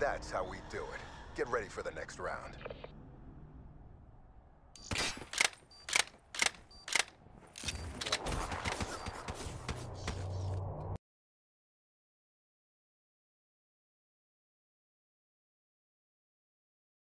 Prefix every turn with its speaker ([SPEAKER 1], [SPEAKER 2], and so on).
[SPEAKER 1] That's how we do it. Get ready for the next round.